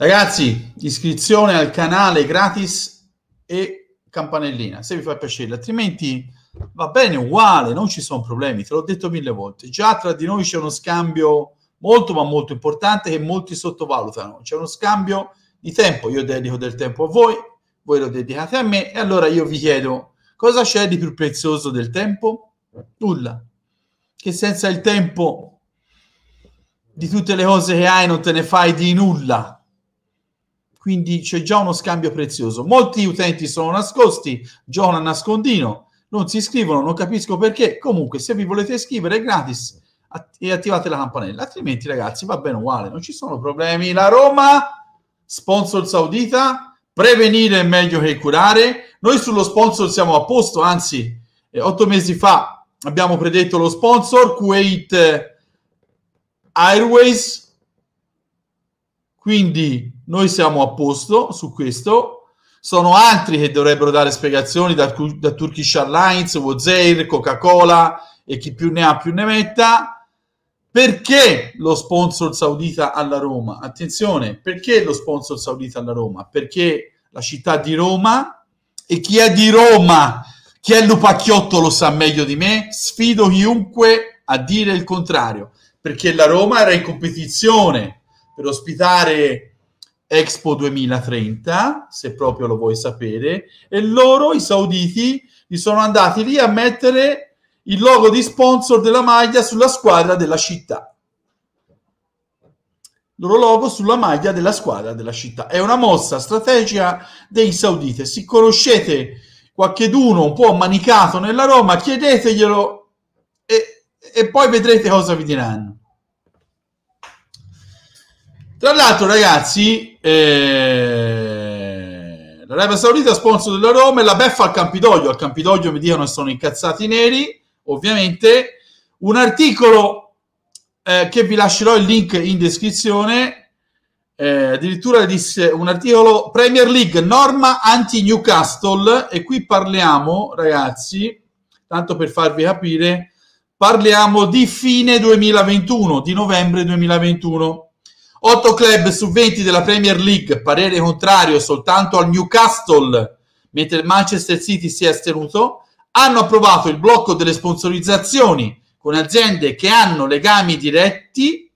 Ragazzi, iscrizione al canale gratis e campanellina, se vi fa piacere, altrimenti va bene uguale, non ci sono problemi, te l'ho detto mille volte. Già tra di noi c'è uno scambio molto ma molto importante che molti sottovalutano. C'è uno scambio di tempo, io dedico del tempo a voi, voi lo dedicate a me e allora io vi chiedo cosa c'è di più prezioso del tempo? Nulla. Che senza il tempo di tutte le cose che hai non te ne fai di nulla quindi c'è già uno scambio prezioso. Molti utenti sono nascosti, a nascondino, non si iscrivono, non capisco perché. Comunque, se vi volete iscrivere è gratis e attivate la campanella, altrimenti ragazzi va bene uguale, non ci sono problemi. La Roma, sponsor saudita, prevenire è meglio che curare. Noi sullo sponsor siamo a posto, anzi, eh, otto mesi fa abbiamo predetto lo sponsor, Kuwait Airways, quindi noi siamo a posto su questo. Sono altri che dovrebbero dare spiegazioni da, da Turkish Airlines, Wozair, Coca-Cola e chi più ne ha più ne metta. Perché lo sponsor saudita alla Roma? Attenzione, perché lo sponsor saudita alla Roma? Perché la città di Roma e chi è di Roma, chi è Lupacchiotto lo sa meglio di me, sfido chiunque a dire il contrario, perché la Roma era in competizione per ospitare Expo 2030, se proprio lo vuoi sapere, e loro, i sauditi, gli sono andati lì a mettere il logo di sponsor della maglia sulla squadra della città. Il loro logo sulla maglia della squadra della città. È una mossa strategica dei sauditi. Se conoscete qualcheduno un po' manicato nella Roma, chiedeteglielo e, e poi vedrete cosa vi diranno. Tra l'altro, ragazzi, eh, l'Arabia Saudita sponsor della Roma e la beffa al Campidoglio. Al Campidoglio mi dicono che sono incazzati neri, ovviamente. Un articolo eh, che vi lascerò il link in descrizione. Eh, addirittura disse un articolo Premier League norma anti-Newcastle. E qui parliamo, ragazzi, tanto per farvi capire, parliamo di fine 2021, di novembre 2021 8 club su 20 della Premier League, parere contrario soltanto al Newcastle, mentre il Manchester City si è astenuto, hanno approvato il blocco delle sponsorizzazioni con aziende che hanno legami diretti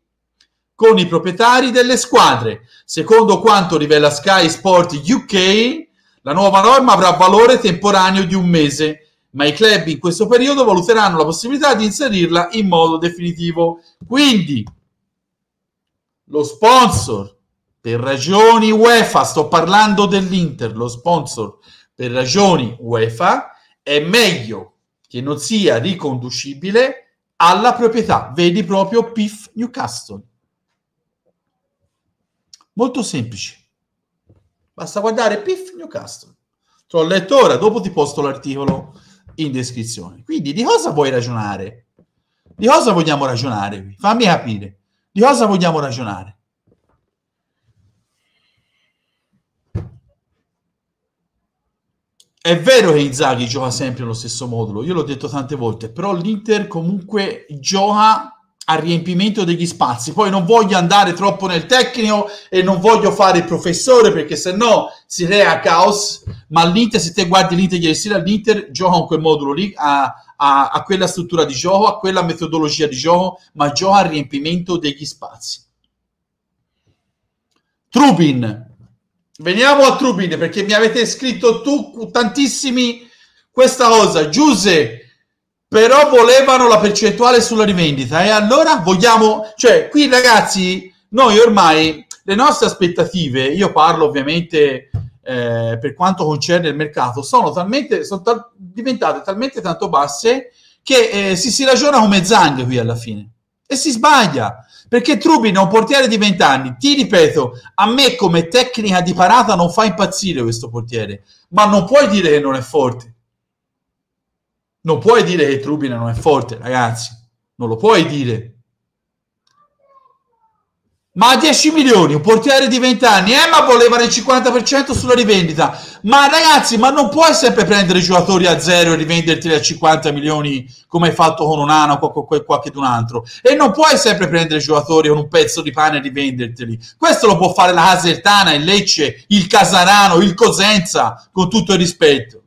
con i proprietari delle squadre. Secondo quanto rivela Sky Sport UK, la nuova norma avrà valore temporaneo di un mese, ma i club in questo periodo valuteranno la possibilità di inserirla in modo definitivo. Quindi, lo sponsor per ragioni UEFA, sto parlando dell'Inter, lo sponsor per ragioni UEFA è meglio che non sia riconducibile alla proprietà. Vedi proprio PIF Newcastle. Molto semplice. Basta guardare PIF Newcastle. Te l'ho letto ora, dopo ti posto l'articolo in descrizione. Quindi di cosa vuoi ragionare? Di cosa vogliamo ragionare? Fammi capire. Di cosa vogliamo ragionare? È vero che Inzaghi gioca sempre nello stesso modulo, io l'ho detto tante volte, però l'Inter comunque gioca a riempimento degli spazi. Poi non voglio andare troppo nel tecnico e non voglio fare il professore perché se no si crea caos. Ma l'Inter, se te guardi l'Inter ieri sera, l'Inter gioca con quel modulo lì, a, a, a quella struttura di gioco, a quella metodologia di gioco, ma gioca a riempimento degli spazi. Trubin, veniamo a Trubin perché mi avete scritto tu tantissimi questa cosa. Giuse, però volevano la percentuale sulla rivendita e allora vogliamo, cioè qui ragazzi, noi ormai le nostre aspettative, io parlo ovviamente eh, per quanto concerne il mercato, sono talmente sono ta- diventate talmente tanto basse che eh, si, si ragiona come Zang qui alla fine. E si sbaglia. Perché Trubin è un portiere di 20 anni. Ti ripeto, a me come tecnica di parata non fa impazzire questo portiere, ma non puoi dire che non è forte non puoi dire che Trubina non è forte, ragazzi. Non lo puoi dire. Ma 10 milioni, un portiere di 20 anni, eh, ma volevano il 50% sulla rivendita. Ma ragazzi, ma non puoi sempre prendere i giocatori a zero e rivenderteli a 50 milioni come hai fatto con un anno o con qualche un altro. E non puoi sempre prendere i giocatori con un pezzo di pane e rivenderteli. Questo lo può fare la Casertana, il Lecce, il Casarano, il Cosenza, con tutto il rispetto.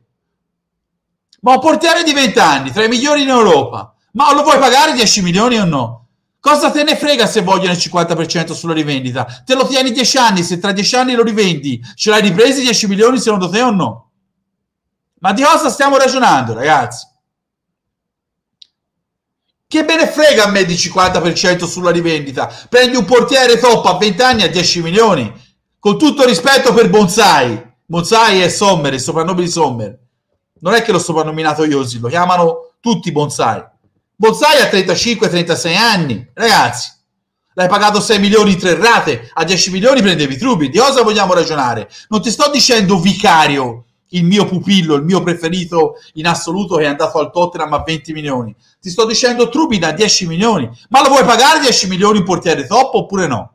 Ma un portiere di 20 anni, tra i migliori in Europa, ma lo vuoi pagare 10 milioni o no? Cosa te ne frega se vogliono il 50% sulla rivendita? Te lo tieni 10 anni, se tra 10 anni lo rivendi, ce l'hai ripresi 10 milioni secondo te o no? Ma di cosa stiamo ragionando, ragazzi? Che me ne frega a me di 50% sulla rivendita? Prendi un portiere top a 20 anni a 10 milioni. Con tutto rispetto per Bonsai. Bonsai è Sommer, il soprannome di Sommer. Non è che l'ho soprannominato io, lo chiamano tutti Bonsai. Bozzai ha 35-36 anni, ragazzi. L'hai pagato 6 milioni in tre rate, a 10 milioni prendevi Trubi. Di cosa vogliamo ragionare? Non ti sto dicendo vicario, il mio pupillo, il mio preferito in assoluto che è andato al Tottenham a 20 milioni. Ti sto dicendo Trubi da 10 milioni. Ma lo vuoi pagare 10 milioni in portiere top oppure no?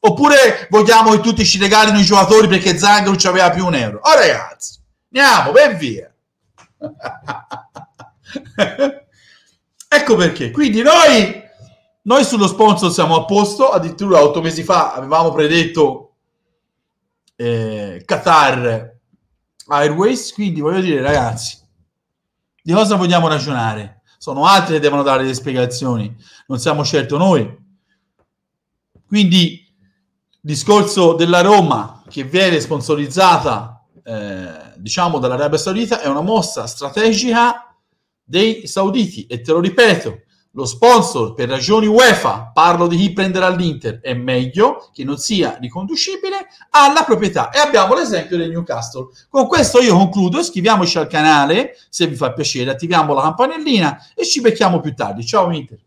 Oppure vogliamo che tutti ci regalino i giocatori perché Zang non ci aveva più un euro? Oh ragazzi, andiamo, ben via. Ecco perché. Quindi noi, noi sullo sponsor siamo a posto, addirittura otto mesi fa avevamo predetto eh, Qatar Airways, quindi voglio dire ragazzi, di cosa vogliamo ragionare? Sono altri che devono dare le spiegazioni, non siamo certo noi. Quindi discorso della Roma che viene sponsorizzata eh, diciamo dall'Arabia Saudita è una mossa strategica dei sauditi e te lo ripeto lo sponsor per ragioni UEFA, parlo di chi prenderà l'Inter, è meglio che non sia riconducibile alla proprietà. E abbiamo l'esempio del Newcastle. Con questo io concludo, iscriviamoci al canale se vi fa piacere, attiviamo la campanellina e ci becchiamo più tardi. Ciao Inter.